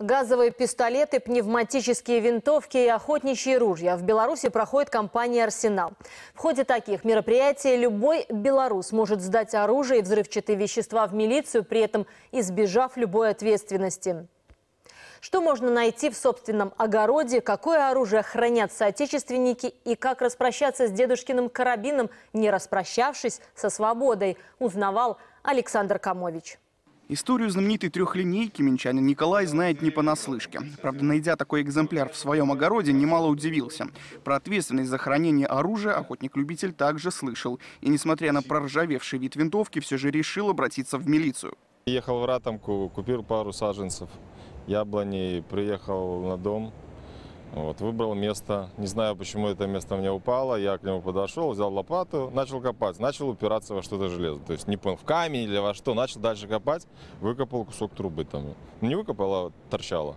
Газовые пистолеты, пневматические винтовки и охотничьи ружья. В Беларуси проходит кампания «Арсенал». В ходе таких мероприятий любой белорус может сдать оружие и взрывчатые вещества в милицию, при этом избежав любой ответственности. Что можно найти в собственном огороде, какое оружие хранят соотечественники и как распрощаться с дедушкиным карабином, не распрощавшись со свободой, узнавал Александр Камович. Историю знаменитой трехлинейки минчанин Николай знает не понаслышке. Правда, найдя такой экземпляр в своем огороде, немало удивился. Про ответственность за хранение оружия охотник-любитель также слышал. И, несмотря на проржавевший вид винтовки, все же решил обратиться в милицию. Ехал в Ратомку, купил пару саженцев яблони, приехал на дом, вот, выбрал место. Не знаю, почему это место мне упало. Я к нему подошел, взял лопату, начал копать. Начал упираться во что-то железо. То есть не понял, в камень или во что. Начал дальше копать, выкопал кусок трубы там. Не выкопал, а торчало.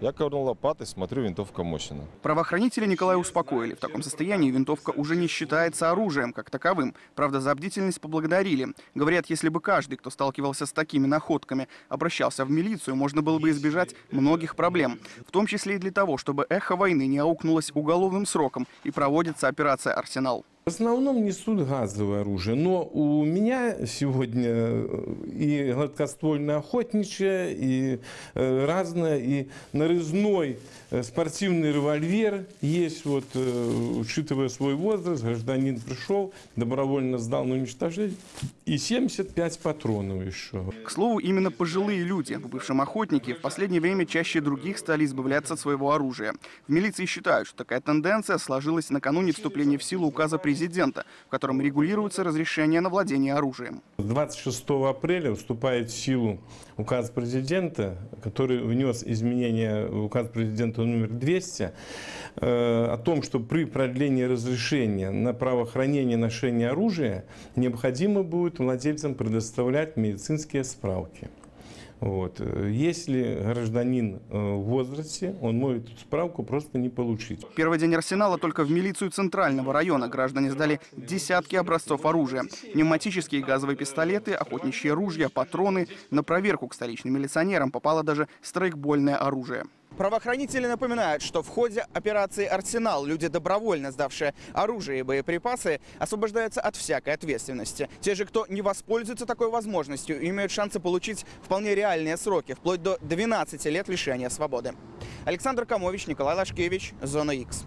Я ковырнул лопатой, смотрю, винтовка мощная. Правоохранители Николая успокоили. В таком состоянии винтовка уже не считается оружием как таковым. Правда, за бдительность поблагодарили. Говорят, если бы каждый, кто сталкивался с такими находками, обращался в милицию, можно было бы избежать многих проблем. В том числе и для того, чтобы эхо войны не аукнулось уголовным сроком и проводится операция «Арсенал». В основном несут газовое оружие, но у меня сегодня э, и гладкоствольное охотничье, и э, разное, и нарезной э, спортивный револьвер есть, вот, учитывая свой возраст, гражданин пришел, добровольно сдал на уничтожение, и 75 патронов еще. К слову, именно пожилые люди, в бывшем охотнике, в последнее время чаще других стали избавляться от своего оружия. В милиции считают, что такая тенденция сложилась накануне вступления в силу указа президента президента, в котором регулируется разрешение на владение оружием. 26 апреля вступает в силу указ президента, который внес изменения в указ президента номер 200 э, о том, что при продлении разрешения на право хранения и ношения оружия необходимо будет владельцам предоставлять медицинские справки. Вот. Если гражданин э, в возрасте, он может справку просто не получить. Первый день арсенала только в милицию Центрального района граждане сдали десятки образцов оружия. Пневматические газовые пистолеты, охотничьи ружья, патроны. На проверку к столичным милиционерам попало даже страйкбольное оружие. Правоохранители напоминают, что в ходе операции «Арсенал» люди, добровольно сдавшие оружие и боеприпасы, освобождаются от всякой ответственности. Те же, кто не воспользуется такой возможностью, имеют шансы получить вполне реальные сроки, вплоть до 12 лет лишения свободы. Александр Камович, Николай Лашкевич, Зона Х.